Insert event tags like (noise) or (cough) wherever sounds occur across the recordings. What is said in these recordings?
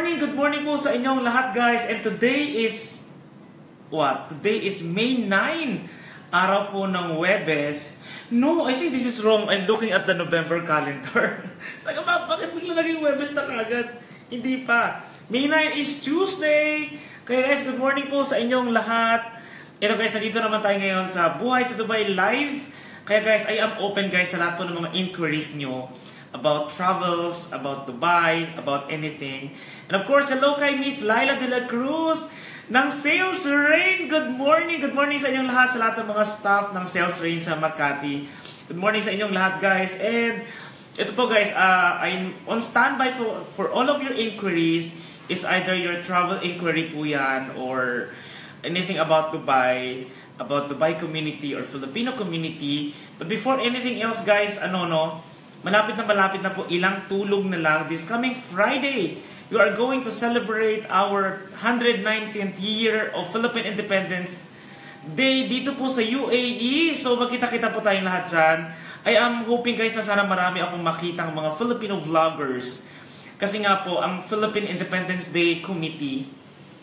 morning, good morning po sa inyong lahat guys. And today is, what? Today is May 9, araw po ng Webes. No, I think this is wrong. I'm looking at the November calendar. (laughs) Saka ba, bakit bigla naging Webes na kagad? Hindi pa. May 9 is Tuesday. Kaya guys, good morning po sa inyong lahat. Ito guys, nandito naman tayo ngayon sa Buhay sa Dubai Live. Kaya guys, I am open guys sa lahat po ng mga inquiries nyo about travels, about Dubai, about anything. And of course, hello kay Miss Laila de la Cruz ng Sales Rain. Good morning! Good morning sa inyong lahat, sa lahat ng mga staff ng Sales Rain sa Makati. Good morning sa inyong lahat guys. And ito po guys, uh, I'm on standby po for all of your inquiries is either your travel inquiry po yan or anything about Dubai, about Dubai community or Filipino community. But before anything else guys, ano no, malapit na malapit na po ilang tulog na lang this coming Friday. We are going to celebrate our 119th year of Philippine Independence Day dito po sa UAE. So magkita-kita po tayong lahat dyan. I am hoping guys na sana marami akong makita ng mga Filipino vloggers. Kasi nga po, ang Philippine Independence Day Committee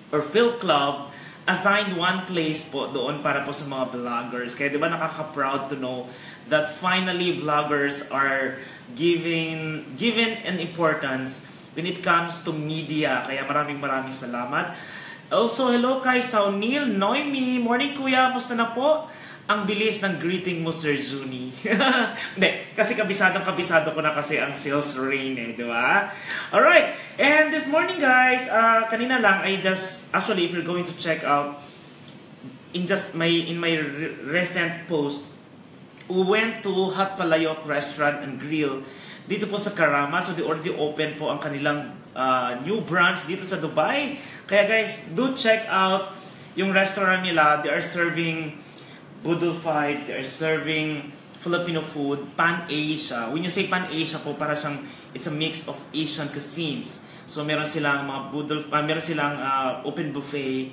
or Phil Club assigned one place po doon para po sa mga vloggers. Kaya di ba nakaka-proud to know that finally vloggers are giving given an importance when it comes to media. Kaya maraming maraming salamat. Also, hello kay Saunil Noemi. Morning kuya, musta na po? Ang bilis ng greeting mo, Sir Juni. (laughs) Hindi, kasi kabisadong kabisado ko na kasi ang sales rain eh, di ba? Alright, and this morning guys, uh, kanina lang, I just, actually if you're going to check out, in just my, in my recent post, we went to Hot Palayok Restaurant and Grill dito po sa Karama. So they already open po ang kanilang uh, new branch dito sa Dubai. Kaya guys, do check out yung restaurant nila. They are serving Budol Fight, they are serving Filipino food, Pan-Asia. When you say Pan-Asia po, para siyang, it's a mix of Asian cuisines. So meron silang mga budol, uh, meron silang uh, open buffet.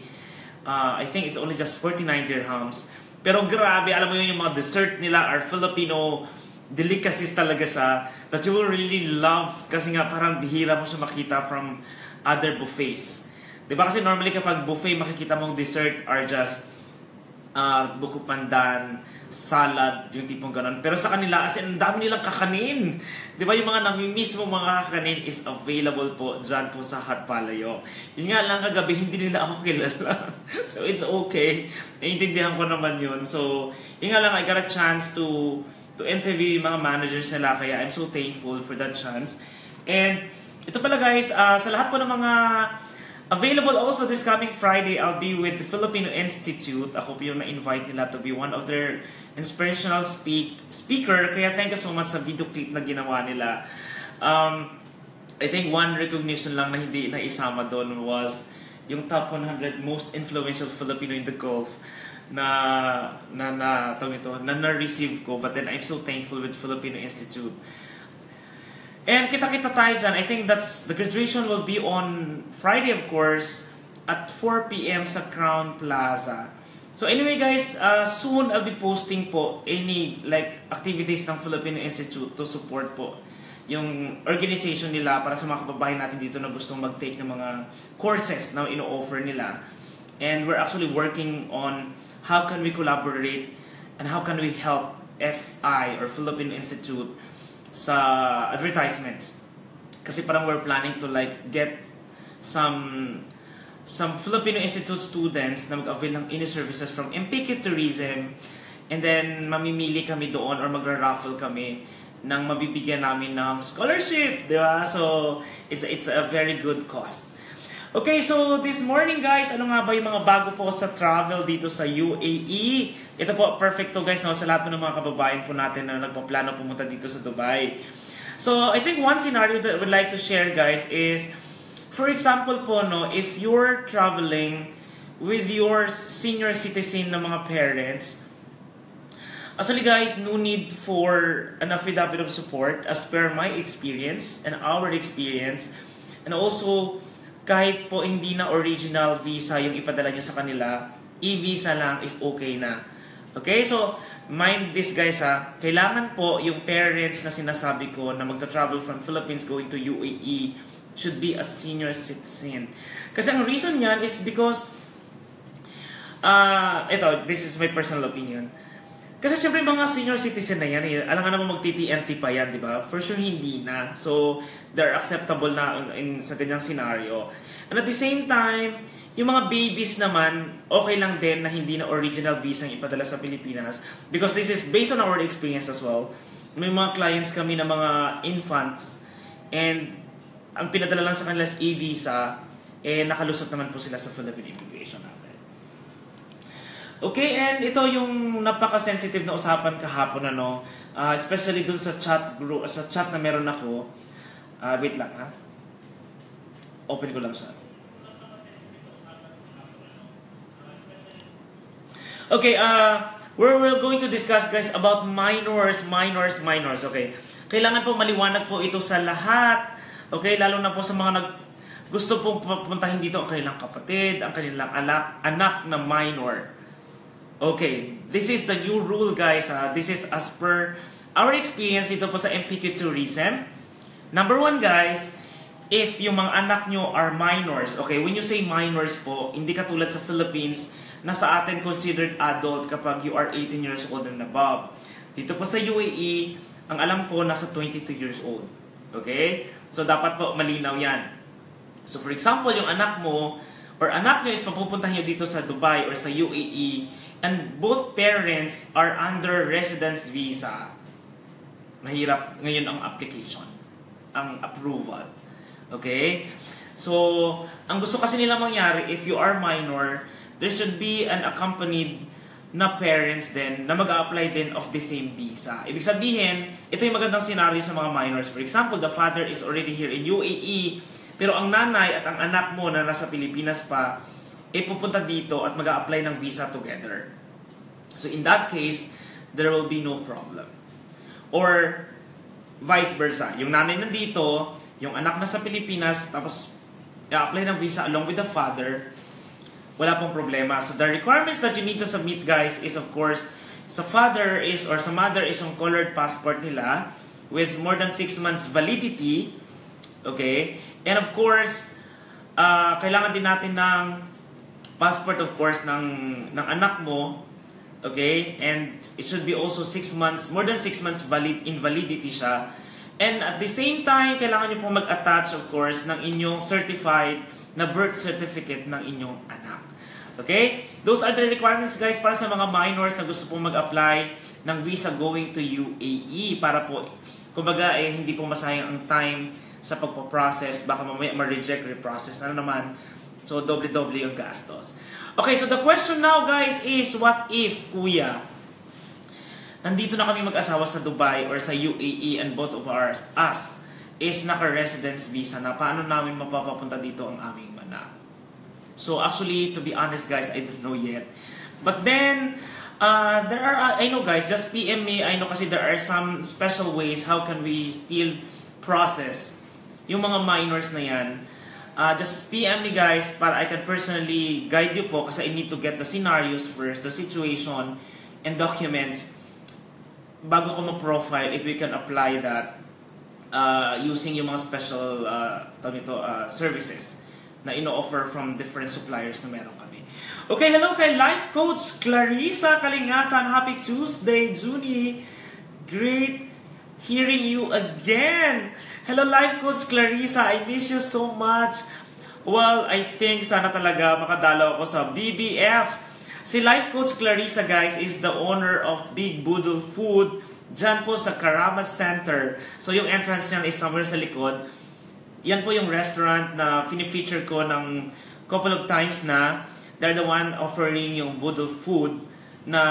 Uh, I think it's only just 49 dirhams. Pero grabe, alam mo yun, yung mga dessert nila are Filipino delicacies talaga siya that you will really love kasi nga parang bihira mo siya makita from other buffets. Diba kasi normally kapag buffet makikita mong dessert are just uh, buko pandan, salad, yung tipong ganun. Pero sa kanila, as in, ang dami nilang kakanin. Di ba yung mga namimiss mo mga kakanin is available po dyan po sa Hot Palayo. Yun nga lang kagabi, hindi nila ako kilala. (laughs) so it's okay. Naiintindihan ko naman yun. So, yun nga lang, I got a chance to to interview yung mga managers nila. Kaya I'm so thankful for that chance. And ito pala guys, uh, sa lahat po ng mga Available also this coming Friday, I'll be with the Filipino Institute. Ako po yung na-invite nila to be one of their inspirational speak speaker. Kaya thank you so much sa video clip na ginawa nila. Um, I think one recognition lang na hindi na isama doon was yung top 100 most influential Filipino in the Gulf na na na ito, na na-receive ko but then I'm so thankful with Filipino Institute And kita-kita tayo dyan. I think that's, the graduation will be on Friday, of course, at 4 p.m. sa Crown Plaza. So anyway guys, uh, soon I'll be posting po any like activities ng Filipino Institute to support po yung organization nila para sa mga kababayan natin dito na gustong mag-take ng mga courses na ino-offer nila. And we're actually working on how can we collaborate and how can we help FI or Filipino Institute sa advertisements. Kasi parang we're planning to like get some some Filipino Institute students na mag-avail ng any services from MPQ Tourism and then mamimili kami doon or magra-raffle kami ng mabibigyan namin ng scholarship, di ba? So, it's, it's a very good cost. Okay, so this morning guys, ano nga ba yung mga bago po sa travel dito sa UAE? Ito po, perfect to guys, no? sa lahat po ng mga kababayan po natin na nagpaplano pumunta dito sa Dubai. So, I think one scenario that I would like to share guys is, for example po, no, if you're traveling with your senior citizen na mga parents, Actually guys, no need for an affidavit of support as per my experience and our experience. And also, kahit po hindi na original visa yung ipadala nyo sa kanila, e-visa lang is okay na. Okay, so mind this guys ha, kailangan po yung parents na sinasabi ko na magta-travel from Philippines going to UAE should be a senior citizen. Kasi ang reason niyan is because, uh, ito, this is my personal opinion. Kasi syempre mga senior citizen na yan, eh, alam nga naman mag-TTNT pa yan, di ba? For sure hindi na. So, they're acceptable na in, in, sa ganyang scenario. And at the same time, yung mga babies naman, okay lang din na hindi na original visa ang ipadala sa Pilipinas. Because this is based on our experience as well. May mga clients kami na mga infants and ang pinadala lang sa kanila is e-visa, eh nakalusot naman po sila sa Philippine Immigration natin. Okay, and ito yung napaka-sensitive na usapan kahapon ano, uh, especially dun sa chat group, sa chat na meron ako. Uh, wait lang ha. Open ko lang siya. Okay, uh, we're, we're going to discuss guys about minors, minors, minors. Okay. Kailangan po maliwanag po ito sa lahat. Okay, lalo na po sa mga nag gusto pong pupuntahin dito ang kanilang kapatid, ang kanilang anak, anak na minor. Okay, this is the new rule guys. Uh, this is as per our experience dito po sa MPQ Tourism. Number one guys, if yung mga anak nyo are minors, okay, when you say minors po, hindi katulad sa Philippines, na sa atin considered adult kapag you are 18 years old and above. Dito po sa UAE, ang alam ko, nasa 22 years old. Okay? So, dapat po malinaw yan. So, for example, yung anak mo, or anak nyo is papupuntahan nyo dito sa Dubai or sa UAE, and both parents are under residence visa. Mahirap ngayon ang application, ang approval. Okay? So, ang gusto kasi nila mangyari, if you are minor, there should be an accompanied na parents din na mag apply din of the same visa. Ibig sabihin, ito yung magandang scenario sa mga minors. For example, the father is already here in UAE, pero ang nanay at ang anak mo na nasa Pilipinas pa, eh pupunta dito at mag apply ng visa together. So in that case, there will be no problem. Or vice versa. Yung nanay nandito, yung anak na sa Pilipinas, tapos i-apply ng visa along with the father, wala pong problema. So the requirements that you need to submit guys is of course, sa father is or sa mother is yung colored passport nila with more than 6 months validity. Okay? And of course, uh, kailangan din natin ng passport of course ng, ng anak mo. Okay? And it should be also 6 months, more than 6 months valid, invalidity siya. And at the same time, kailangan nyo po mag-attach of course ng inyong certified na birth certificate ng inyong anak. Okay? Those are the requirements guys para sa mga minors na gusto pong mag-apply ng visa going to UAE para po, kumbaga eh, hindi po masayang ang time sa pagpo-process, baka mamaya ma-reject, reprocess na naman. So, doble-doble yung gastos. Okay, so the question now guys is, what if, kuya, nandito na kami mag-asawa sa Dubai or sa UAE and both of our, us is naka-residence visa na paano namin mapapapunta dito ang aming anak? So actually, to be honest guys, I don't know yet. But then, uh, there are, I know guys, just PM me. I know kasi there are some special ways how can we still process yung mga minors na yan. Uh, just PM me guys para I can personally guide you po kasi I need to get the scenarios first, the situation, and documents bago ko ma-profile if we can apply that uh, using yung mga special uh, ito, uh, services na ino-offer from different suppliers na meron kami. Okay, hello kay Life Coach Clarissa Kalingasan. Happy Tuesday, Junie. Great hearing you again. Hello, Life Coach Clarissa. I miss you so much. Well, I think sana talaga makadalaw ako sa BBF. Si Life Coach Clarissa, guys, is the owner of Big Boodle Food dyan po sa Karamas Center. So, yung entrance niyan is somewhere sa likod yan po yung restaurant na fini-feature ko ng couple of times na they're the one offering yung Boodle food na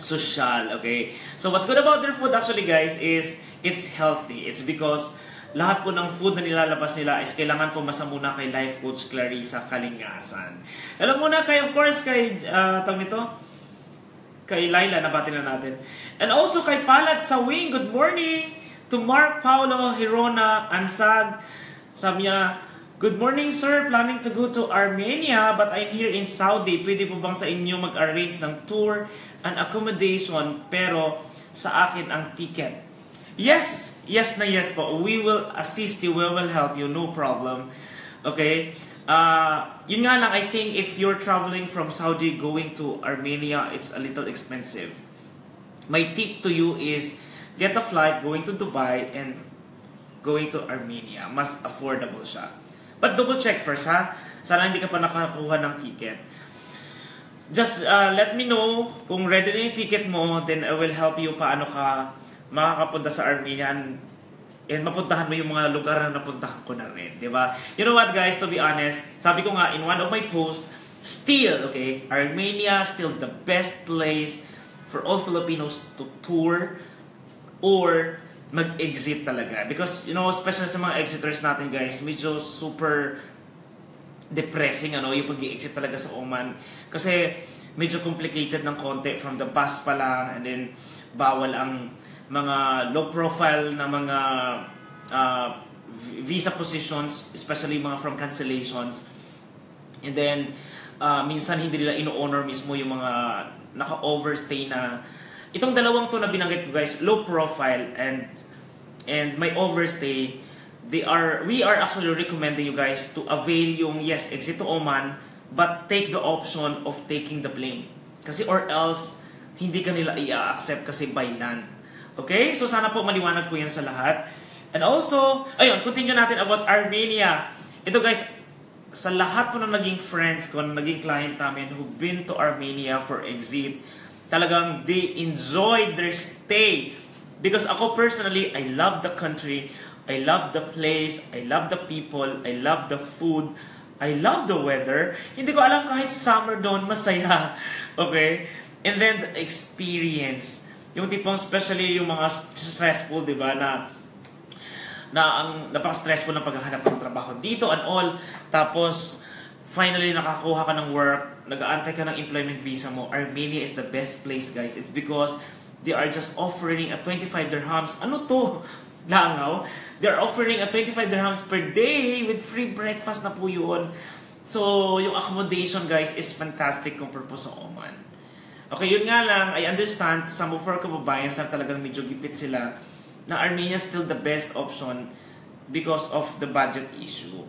social, okay? So what's good about their food actually guys is it's healthy. It's because lahat po ng food na nilalabas nila is kailangan po masa muna kay Life Coach Clarissa Kalingasan. Hello muna kay, of course, kay, uh, tawag nito, kay Laila, nabati na natin. And also kay Palad Sawing, good morning! to Mark Paulo Hirona Ansag. Sabi niya, Good morning sir, planning to go to Armenia but I'm here in Saudi. Pwede po bang sa inyo mag-arrange ng tour and accommodation pero sa akin ang ticket? Yes, yes na yes po. We will assist you, we will help you, no problem. Okay? Uh, yun nga lang, I think if you're traveling from Saudi going to Armenia, it's a little expensive. My tip to you is get a flight going to Dubai and going to Armenia. Mas affordable siya. But double check first ha. Sana hindi ka pa nakakuha ng ticket. Just uh, let me know kung ready na yung ticket mo, then I will help you paano ka makakapunta sa Armenia and, and mapuntahan mo yung mga lugar na napuntahan ko na rin. Di ba? You know what guys, to be honest, sabi ko nga in one of my posts, still, okay, Armenia still the best place for all Filipinos to tour or mag-exit talaga. Because, you know, especially sa mga exiters natin guys, medyo super depressing ano, yung pag exit talaga sa Oman. Kasi medyo complicated ng konti from the bus pa lang and then bawal ang mga low profile na mga uh, visa positions, especially mga from cancellations. And then, uh, minsan hindi nila ino-honor mismo yung mga naka-overstay na itong dalawang to na binanggit ko guys, low profile and and my overstay, they are we are actually recommending you guys to avail yung yes, exit to Oman, but take the option of taking the plane. Kasi or else hindi ka nila i-accept kasi by land. Okay? So sana po maliwanag po yan sa lahat. And also, ayun, continue natin about Armenia. Ito guys, sa lahat po ng naging friends ko, naging client namin who've been to Armenia for exit, talagang they enjoyed their stay. Because ako personally, I love the country, I love the place, I love the people, I love the food, I love the weather. Hindi ko alam kahit summer doon, masaya. (laughs) Okay? And then the experience. Yung tipong especially yung mga stressful, di ba, na na ang napaka-stressful ng paghahanap ng trabaho dito and all. Tapos, finally nakakuha ka ng work, nag-aantay ka ng employment visa mo, Armenia is the best place, guys. It's because they are just offering a 25 dirhams. Ano to? (laughs) Langaw? They're offering a 25 dirhams per day with free breakfast na po yun. So, yung accommodation, guys, is fantastic compare po sa Oman. Okay, yun nga lang, I understand some of our kababayan na talagang medyo gipit sila na Armenia still the best option because of the budget issue.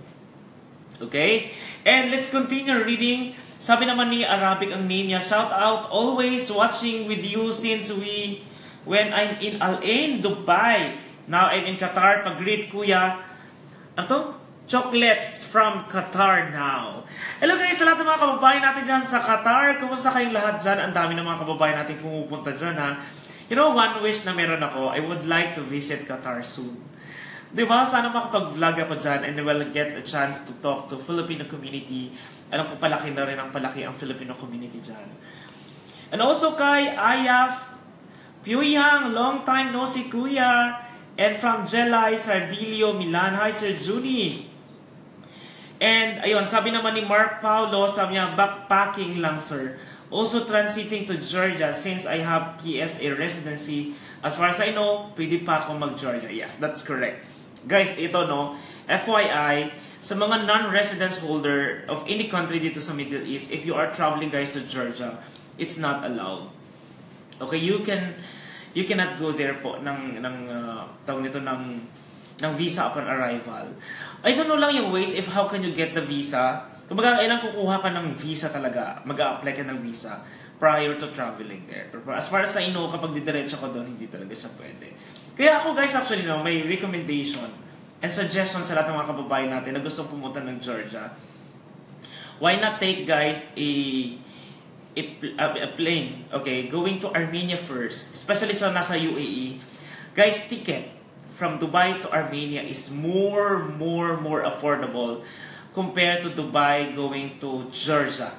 Okay? And let's continue reading. Sabi naman ni Arabic ang name niya, shout out, always watching with you since we, when I'm in Al Ain, Dubai. Now I'm in Qatar, pag-greet kuya. Ano? Chocolates from Qatar now. Hello guys, sa lahat ng mga kababayan natin dyan sa Qatar. Kumusta kayong lahat dyan? Ang dami ng mga kababayan natin pumupunta dyan ha. You know, one wish na meron ako, I would like to visit Qatar soon. Di ba? Sana makapag-vlog ako dyan and will get a chance to talk to Filipino community. Alam ko palaki na rin ang palaki ang Filipino community dyan. And also kay Ayaf Puyang, long time no si Kuya. And from Jelay Sardilio, Milan. Hi, Sir Judy. And ayun, sabi naman ni Mark Paulo, sabi niya, backpacking lang, sir. Also transiting to Georgia since I have PSA residency. As far as I know, pwede pa ako mag-Georgia. Yes, that's correct. Guys, ito no, FYI, sa mga non-residence holder of any country dito sa Middle East, if you are traveling guys to Georgia, it's not allowed. Okay, you can you cannot go there po ng ng uh, tawag nito ng ng visa upon arrival. I don't know lang yung ways if how can you get the visa. Kumbaga, kailan kukuha ka ng visa talaga, mag apply ka ng visa prior to traveling there. Pero as far as I know, kapag didiretso ko doon, hindi talaga siya pwede. Kaya ako guys, actually, no, may recommendation and suggestion sa lahat ng mga kababayan natin na gustong pumunta ng Georgia. Why not take guys a, a, a plane, okay, going to Armenia first, especially sa nasa UAE, guys, ticket from Dubai to Armenia is more, more, more affordable compared to Dubai going to Georgia.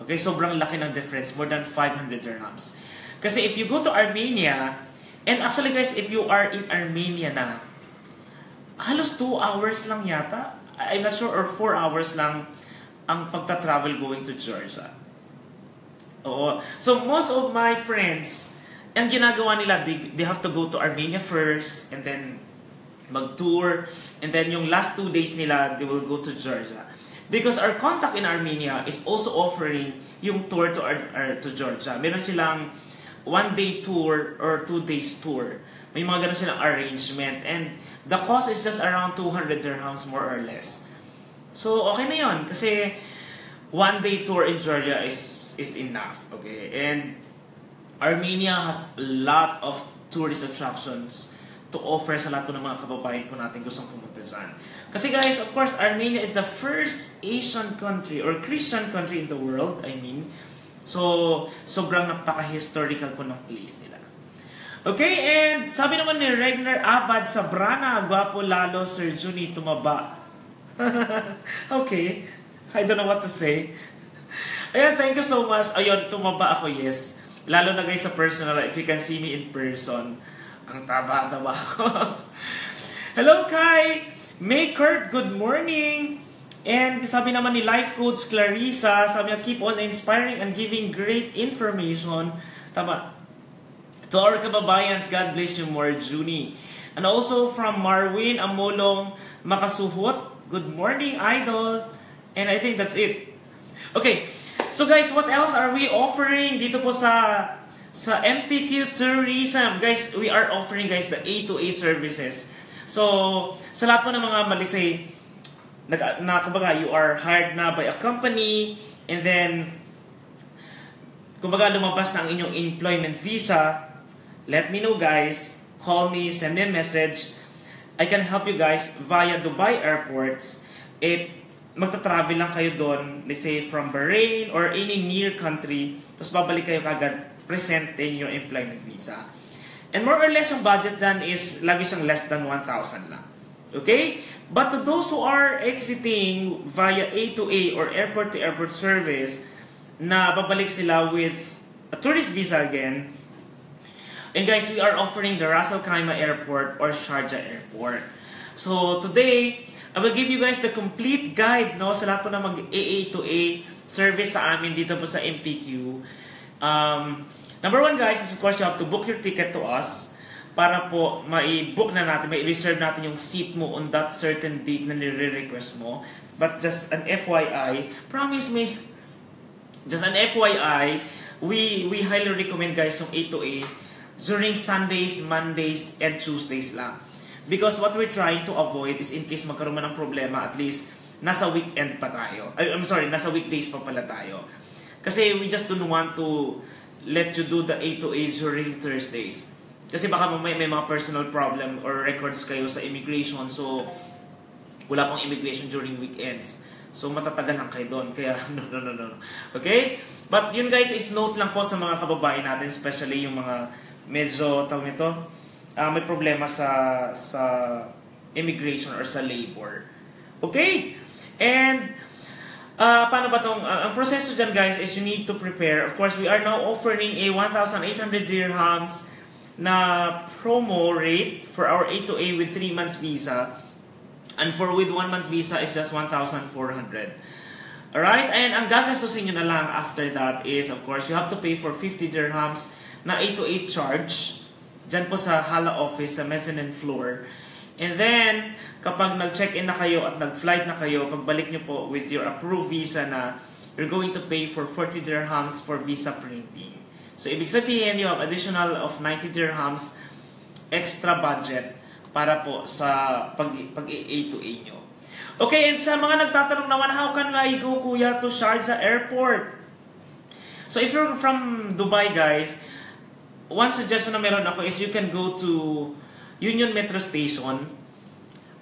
Okay, sobrang laki ng difference, more than 500 dirhams. Kasi if you go to Armenia, and actually guys, if you are in Armenia na, halos 2 hours lang yata, I'm not sure, or 4 hours lang ang pagta-travel going to Georgia. Oo. So, most of my friends, ang ginagawa nila, they, they have to go to Armenia first, and then mag-tour, and then yung last two days nila, they will go to Georgia. Because our contact in Armenia is also offering yung tour to, Ar- to Georgia. Meron silang one day tour or two days tour May mga ganun silang arrangement. And the cost is just around 200 dirhams more or less. So, okay na yon Kasi one day tour in Georgia is is enough. Okay? And Armenia has a lot of tourist attractions to offer sa lahat po ng mga kababayan po natin gustong pumunta dyan. Kasi guys, of course, Armenia is the first Asian country or Christian country in the world, I mean. So, sobrang napaka-historical po ng place nila. Okay, and sabi naman ni Regner Abad sa Brana, gwapo lalo, Sir Juni, tumaba. (laughs) okay, I don't know what to say. Ayan, thank you so much. Ayun, tumaba ako, yes. Lalo na guys sa personal, if you can see me in person, ang taba-taba ko. (laughs) Hello, Kai! May Kurt, good morning! And sabi naman ni Life Coach Clarissa, sabi niya, keep on inspiring and giving great information. Tama. To our kababayans, God bless you more, Juni. And also from Marwin Amolong Makasuhot, good morning, Idol. And I think that's it. Okay, so guys, what else are we offering dito po sa sa MPQ Tourism? Guys, we are offering guys the A to A services. So, sa lahat po ng mga malisay, na kumbaga, you are hired na by a company, and then, kumbaga, lumabas na ang inyong employment visa, let me know guys, call me, send me a message, I can help you guys via Dubai airports. If magta-travel lang kayo doon, let's say from Bahrain or any near country, tapos babalik kayo kagad, present in your employment visa. And more or less yung budget dan is lagi siyang less than 1,000 lang. Okay? But to those who are exiting via A to A or airport to airport service na babalik sila with a tourist visa again, and guys, we are offering the Ras Al Khaimah Airport or Sharjah Airport. So today, I will give you guys the complete guide no sa lahat po na mag AA to A service sa amin dito po sa MPQ. Um, Number one guys is of course you have to book your ticket to us para po mai-book na natin, mai-reserve natin yung seat mo on that certain date na nire-request mo. But just an FYI, promise me, just an FYI, we we highly recommend guys yung A to A during Sundays, Mondays, and Tuesdays lang. Because what we're trying to avoid is in case magkaroon man ng problema, at least nasa weekend pa tayo. I'm sorry, nasa weekdays pa pala tayo. Kasi we just don't want to let you do the A to A during Thursdays. Kasi baka may, may mga personal problem or records kayo sa immigration so wala pang immigration during weekends. So matatagal lang kayo doon. Kaya (laughs) no, no, no, no. Okay? But yun guys is note lang po sa mga kababayan natin, especially yung mga medyo, tawag nito, uh, may problema sa sa immigration or sa labor. Okay? And Uh, paano ba tong, uh, ang proseso dyan guys is you need to prepare. Of course, we are now offering a 1,800 dirhams na promo rate for our A to A with 3 months visa. And for with 1 month visa is just 1,400. Alright? And ang gagastusin nyo na lang after that is, of course, you have to pay for 50 dirhams na A to A charge dyan po sa Hala office sa mezzanine floor. And then, kapag nag-check-in na kayo at nag-flight na kayo, pagbalik nyo po with your approved visa na you're going to pay for 40 dirhams for visa printing. So, ibig sabihin, you have additional of 90 dirhams extra budget para po sa pag, pag A to A nyo. Okay, and sa mga nagtatanong naman, how can I go, kuya, to Sharjah Airport? So, if you're from Dubai, guys, one suggestion na meron ako is you can go to Union Metro Station.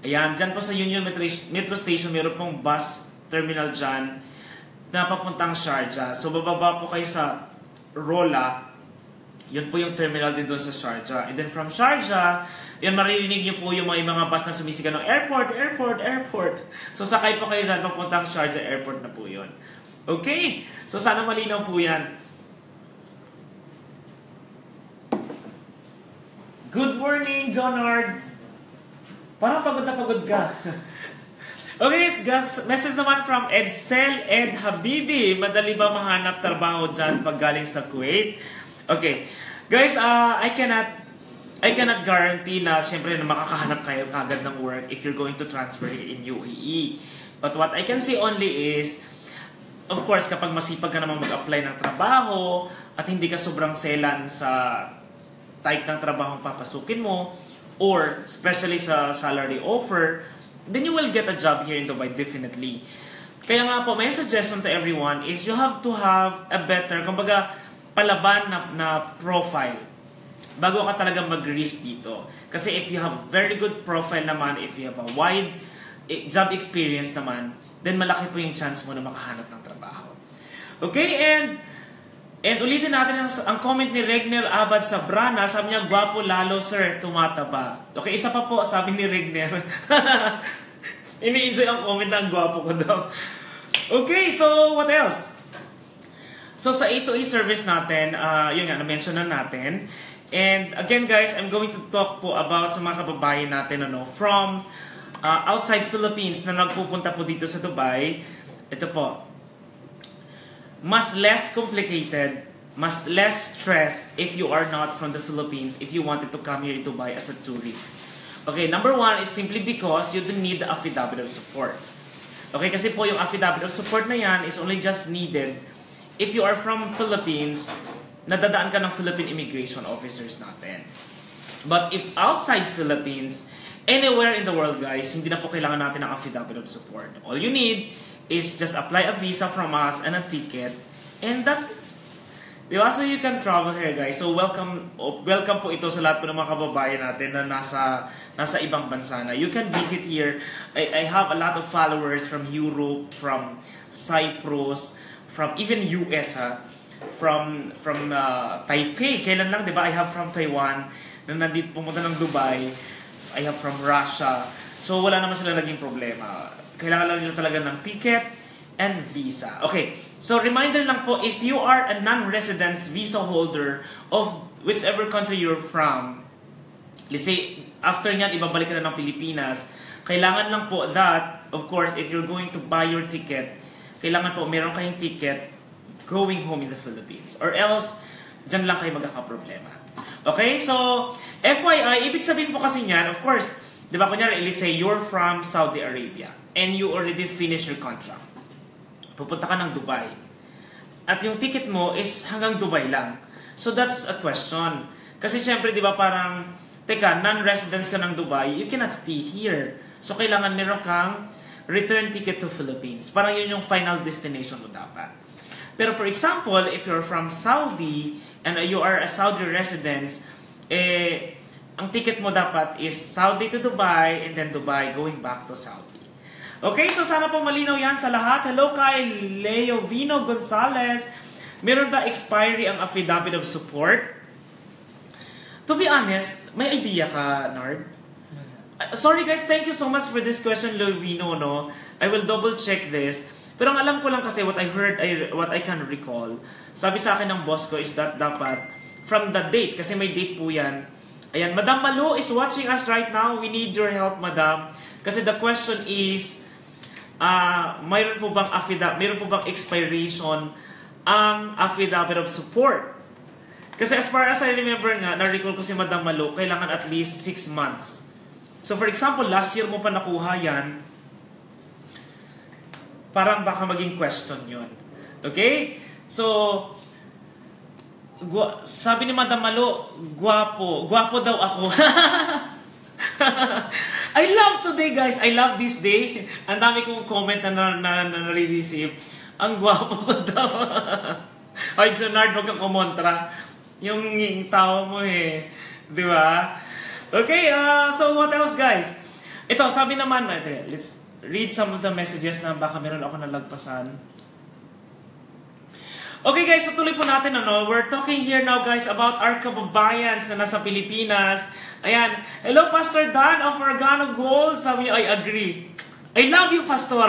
Ayan, dyan po sa Union Metro, Metro Station, meron pong bus terminal dyan na papuntang Sharjah. So, bababa po kayo sa Rola. Yun po yung terminal din doon sa Sharjah. And then from Sharjah, yun maririnig niyo po yung mga, mga bus na sumisigaw ng airport, airport, airport. So, sakay po kayo dyan, papuntang Sharjah Airport na po yun. Okay? So, sana malinaw po yan. Good morning, Jonard! Parang pagod na pagod ka. (laughs) okay, guys, message naman from Edsel Ed Habibi. Madali ba mahanap trabaho dyan pag galing sa Kuwait? Okay. Guys, uh, I cannot I cannot guarantee na siyempre na makakahanap kayo kagad ng work if you're going to transfer in UAE. But what I can say only is, of course, kapag masipag ka naman mag-apply ng trabaho at hindi ka sobrang selan sa type ng trabaho papasukin mo, or especially sa salary offer, then you will get a job here in Dubai definitely. Kaya nga po, my suggestion to everyone is you have to have a better, kumbaga, palaban na, na profile bago ka talaga mag-risk dito. Kasi if you have very good profile naman, if you have a wide eh, job experience naman, then malaki po yung chance mo na makahanap ng trabaho. Okay, and and ulitin natin ang, ang comment ni Regner Abad sa Brana, sabi niya, gwapo lalo sir, tumataba. Okay, isa pa po, sabi ni Regner. (laughs) Ini-enjoy ang comment ng gwapo ko daw. Okay, so what else? So sa A2A service natin, uh, yun nga, na-mention na natin. And again guys, I'm going to talk po about sa mga kababayan natin ano, from uh, outside Philippines na nagpupunta po dito sa Dubai. Ito po, mas less complicated, mas less stress if you are not from the Philippines, if you wanted to come here to Dubai as a tourist. Okay, number one is simply because you don't need the affidavit of support. Okay, kasi po yung affidavit of support na yan is only just needed if you are from Philippines nadadaan ka ng Philippine immigration officers natin. But if outside Philippines, anywhere in the world guys, hindi na po kailangan natin ng affidavit of support. All you need is just apply a visa from us and a ticket and that's Di ba? So you can travel here guys. So welcome welcome po ito sa lahat po ng mga kababayan natin na nasa nasa ibang bansa na. You can visit here. I, I have a lot of followers from Europe, from Cyprus, from even US ha from from uh, Taipei. Kailan lang, 'di ba? I have from Taiwan na nandito pumunta ng Dubai. I have from Russia. So wala naman sila naging problema. Kailangan lang talaga ng ticket and visa. Okay. So reminder lang po if you are a non-resident visa holder of whichever country you're from, let's say after niyan ibabalik ka na ng Pilipinas, kailangan lang po that of course if you're going to buy your ticket, kailangan po meron kayong ticket going home in the Philippines. Or else, dyan lang kayo magkakaproblema. Okay? So, FYI, ibig sabihin po kasi niyan, of course, di ba, kunyari, let's say you're from Saudi Arabia and you already finished your contract. Pupunta ka ng Dubai. At yung ticket mo is hanggang Dubai lang. So, that's a question. Kasi syempre, di ba, parang, teka, non-residents ka ng Dubai, you cannot stay here. So, kailangan meron kang return ticket to Philippines. Parang yun yung final destination mo dapat. Pero for example, if you're from Saudi and you are a Saudi resident, eh, ang ticket mo dapat is Saudi to Dubai and then Dubai going back to Saudi. Okay, so sana po malinaw yan sa lahat. Hello kay Leo Vino Gonzalez. Meron ba expiry ang affidavit of support? To be honest, may idea ka, Nard? Uh, sorry guys, thank you so much for this question, Leo Vino, no? I will double check this. Pero ang alam ko lang kasi what I heard, I, what I can recall, sabi sa akin ng boss ko is that dapat from the date, kasi may date po yan. Ayan, Madam Malu is watching us right now. We need your help, Madam. Kasi the question is, uh, mayroon po bang affidavit, mayroon po bang expiration ang affidavit of support? Kasi as far as I remember nga, na-recall ko si Madam Malu, kailangan at least 6 months. So for example, last year mo pa nakuha yan, parang baka maging question yun. Okay? So, gua, sabi ni Madam Malo, guwapo. Guwapo daw ako. (laughs) (laughs) I love today, guys. I love this day. (laughs) Ang dami kong comment na, na, na, na nare-receive. Ang gwapo ko (laughs) daw. Ay, Junard, huwag kang kumontra. Yung, yung tao mo eh. Di ba? Okay, uh, so what else, guys? Ito, sabi naman, let's read some of the messages na baka meron ako nalagpasan. Okay guys, so tuloy po natin ano. We're talking here now guys about our kababayans na nasa Pilipinas. Ayan. Hello Pastor Dan of Organo Gold. Sabi niya, I agree. I love you Pastor.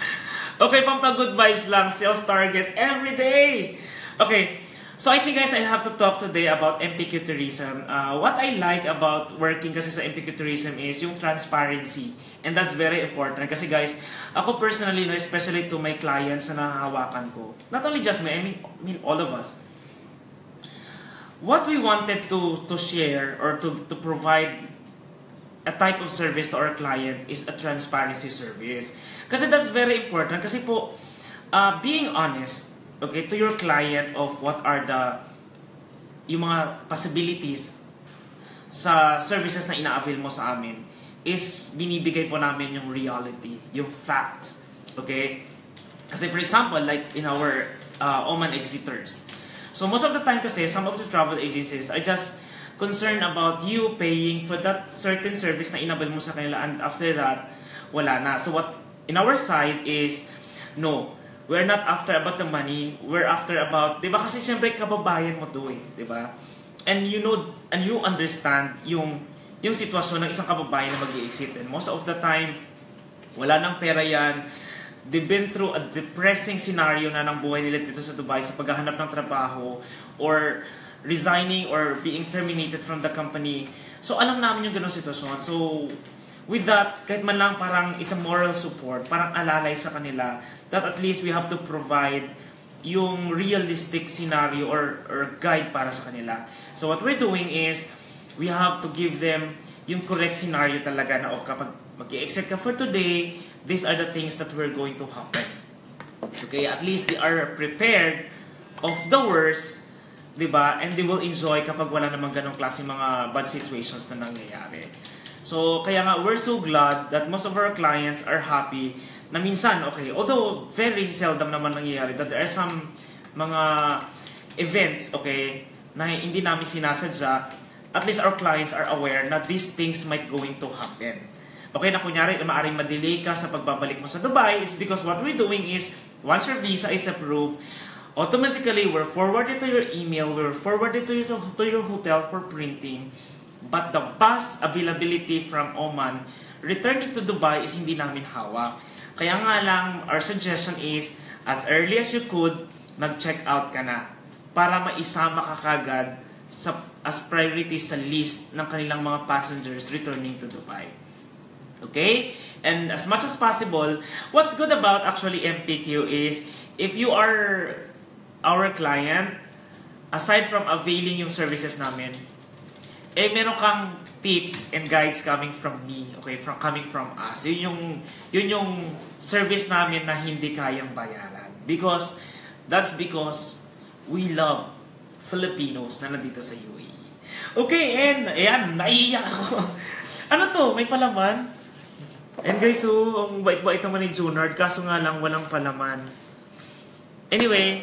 (laughs) okay, pampa good vibes lang. Sales target every day. Okay. So I think guys, I have to talk today about MPQ tourism. Uh, what I like about working kasi sa MPQ tourism is yung transparency. And that's very important. Kasi guys, ako personally, no, especially to my clients na nahahawakan ko, not only just me, I mean, I mean all of us, what we wanted to to share or to, to provide a type of service to our client is a transparency service. Kasi that's very important. Kasi po, uh, being honest, okay, to your client of what are the yung mga possibilities sa services na ina-avail mo sa amin is binibigay po namin yung reality, yung fact. Okay? Kasi for example, like in our uh, Oman Exiters. So most of the time kasi, some of the travel agencies are just concerned about you paying for that certain service na inabal mo sa kanila and after that, wala na. So what in our side is, no, we're not after about the money, we're after about, di ba kasi siyempre kababayan mo to eh, di ba? And you know, and you understand yung yung sitwasyon ng isang kababayan na mag exit And most of the time, wala nang pera yan. They've been through a depressing scenario na ng buhay nila dito sa Dubai sa paghahanap ng trabaho or resigning or being terminated from the company. So, alam namin yung ganong sitwasyon. So, with that, kahit man lang parang it's a moral support, parang alalay sa kanila that at least we have to provide yung realistic scenario or, or guide para sa kanila. So what we're doing is, we have to give them yung correct scenario talaga na, oh, kapag mag exit ka for today, these are the things that we're going to happen. Okay, at least they are prepared of the worst, di ba? And they will enjoy kapag wala namang ganong klase mga bad situations na nangyayari. So, kaya nga, we're so glad that most of our clients are happy na minsan, okay, although very seldom naman nangyayari, that there are some mga events, okay, na hindi namin sinasadya, at least our clients are aware na these things might going to happen. Okay, na kunyari, maaaring madelay ka sa pagbabalik mo sa Dubai, it's because what we're doing is, once your visa is approved, automatically we're forwarded to your email, we're forwarded to your, to your hotel for printing, but the bus availability from Oman, returning to Dubai is hindi namin hawak. Kaya nga lang, our suggestion is, as early as you could, mag-check out ka na para maisama ka kagad sa, as priority sa list ng kanilang mga passengers returning to Dubai. Okay? And as much as possible, what's good about actually MPQ is if you are our client, aside from availing yung services namin, eh meron kang tips and guides coming from me, okay, from coming from us. Yun yung yun yung service namin na hindi kayang bayaran. Because that's because we love Filipinos na nandito sa UAE. Okay, and ayan, naiiyak ako. (laughs) ano to? May palaman? And guys, so, ang bait-bait naman ni Junard, kaso nga lang walang palaman. Anyway,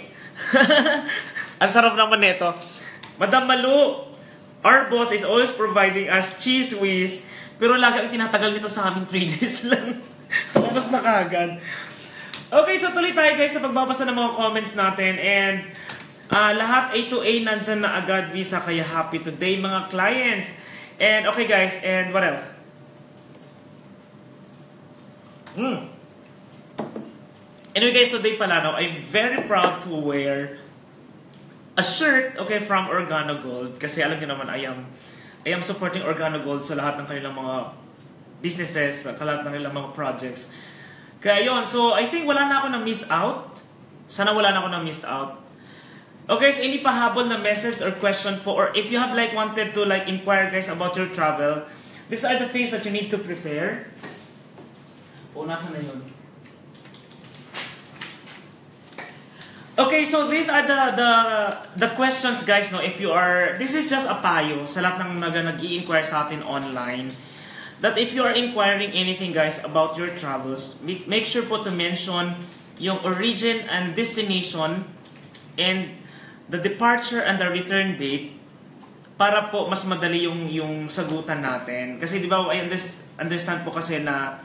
(laughs) ang sarap naman nito. Madam Malu, our boss is always providing us cheese whiz, pero lagi ang tinatagal nito sa amin 3 (laughs) days lang. Tapos na kagad. Okay, so tuloy tayo guys sa pagbabasa ng mga comments natin. And uh, lahat A to A nandyan na agad visa, kaya happy today mga clients. And okay guys, and what else? Hmm. Anyway guys, today pala no, I'm very proud to wear a shirt, okay, from Organo Gold. Kasi alam niyo naman, I am, I am supporting Organo Gold sa lahat ng kanilang mga businesses, sa lahat ng kanilang mga projects. Kaya yon so I think wala na ako na miss out. Sana wala na ako na missed out. Okay, so any pahabol na message or question po, or if you have like wanted to like inquire guys about your travel, these are the things that you need to prepare. O, nasa na yun? Okay, so these are the the the questions guys no if you are this is just a payo sa lahat ng nag nag-i-inquire sa atin online that if you are inquiring anything guys about your travels, make, make sure po to mention yung origin and destination and the departure and the return date para po mas madali yung yung sagutan natin. Kasi di ba I understand po kasi na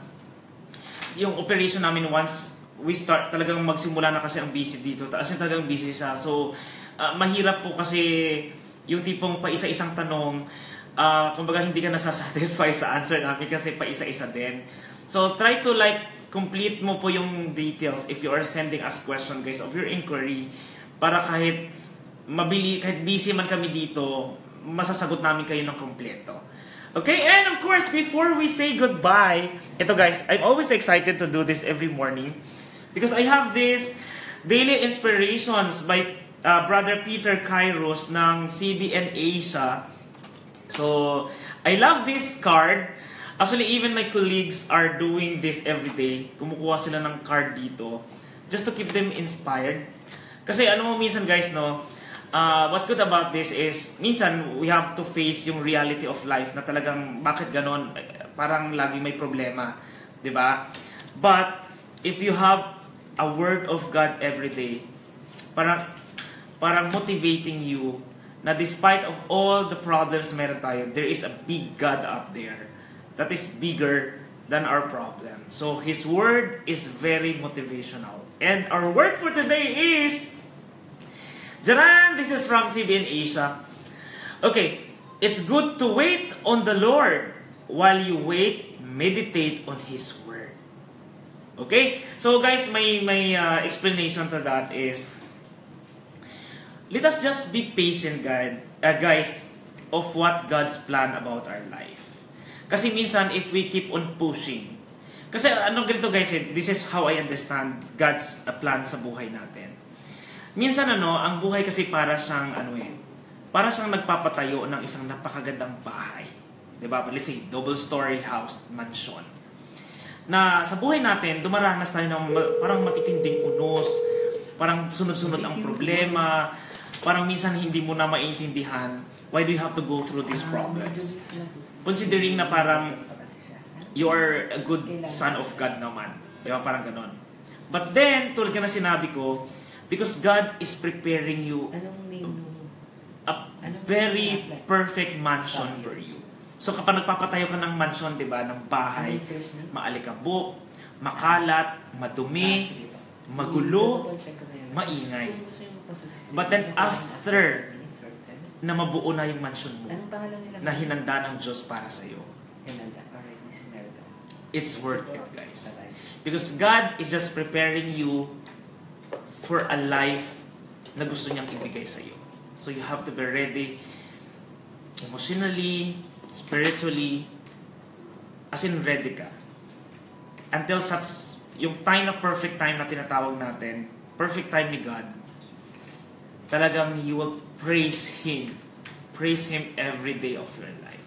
yung operation namin once we start talagang magsimula na kasi ang busy dito. As in talagang busy siya. So uh, mahirap po kasi yung tipong pa isa-isang tanong uh, kumbaga hindi ka nasasatisfy (laughs) sa answer namin kasi pa isa-isa din. So, try to like, complete mo po yung details if you are sending us question guys of your inquiry para kahit mabili, kahit busy man kami dito, masasagot namin kayo ng kompleto. Okay, and of course, before we say goodbye, ito guys, I'm always excited to do this every morning because I have this daily inspirations by uh, Brother Peter Kairos ng CBN Asia So, I love this card. Actually, even my colleagues are doing this every day. Kumukuha sila ng card dito just to keep them inspired. Kasi ano mo minsan guys, no, uh, what's good about this is, minsan, we have to face yung reality of life na talagang, bakit ganon, Eh, parang lagi may problema. ba? But, if you have a word of God every day, parang, parang motivating you na despite of all the problems meron tayo, there is a big God up there that is bigger than our problem. So His word is very motivational. And our word for today is, Jaran, this is from CBN Asia. Okay, it's good to wait on the Lord. While you wait, meditate on His. Okay? So guys, may may uh, explanation to that is let us just be patient, God, uh, guys, of what God's plan about our life. Kasi minsan, if we keep on pushing, kasi ano ganito guys, eh, this is how I understand God's uh, plan sa buhay natin. Minsan ano, ang buhay kasi para siyang ano eh, para siyang nagpapatayo ng isang napakagandang bahay. 'Di ba? Let's say double story house, mansion. Na sa buhay natin, dumaranas tayo ng parang matitinding unos, parang sunod-sunod ang problema, parang minsan hindi mo na maintindihan why do you have to go through these problems. Considering na parang you are a good son of God naman. Di ba? Parang ganon. But then, tulad ka na sinabi ko, because God is preparing you a very perfect mansion for you. So kapag nagpapatayo ka ng mansion, di ba, ng bahay, name? maalikabok, makalat, madumi, magulo, maingay. But then after na mabuo na yung mansion mo, na hinanda ng Diyos para sa iyo. It's worth it, guys. Because God is just preparing you for a life na gusto niyang ibigay sa iyo. So you have to be ready emotionally, spiritually, as in ready ka. Until such, yung time na perfect time na tinatawag natin, perfect time ni God, talagang you will praise Him. Praise Him every day of your life.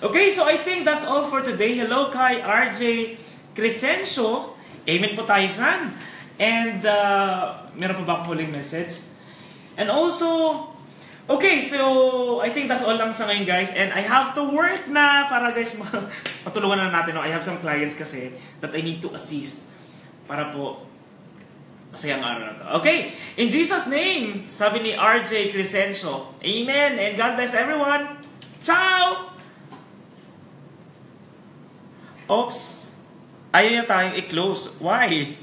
Okay, so I think that's all for today. Hello kay RJ Crescencio. Amen po tayo dyan. And uh, meron pa ba akong huling message? And also, okay, so I think that's all lang sa ngayon guys. And I have to work na para guys (laughs) ma- matulungan na natin. No? I have some clients kasi that I need to assist para po masayang araw na to. Okay, in Jesus' name, sabi ni RJ Crescencio, Amen, and God bless everyone. Ciao! Oops! Ayaw niya tayong i-close. Why?